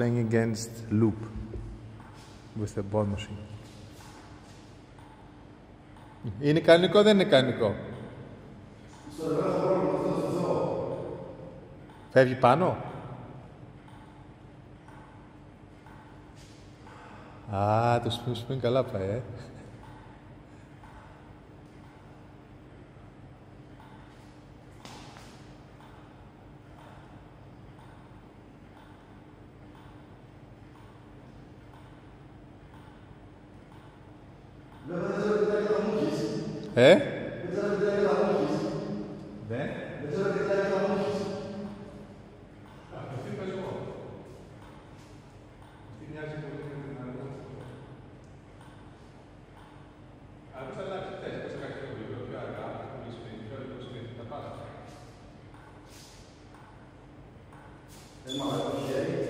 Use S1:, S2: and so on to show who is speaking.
S1: playing against Loop with the ball machine. Είναι κανονικό, δεν είναι κανονικό; Φεύγει πάνω; Α, το σπίτι σου καλά πάει, ε. É? Tem uma hora que.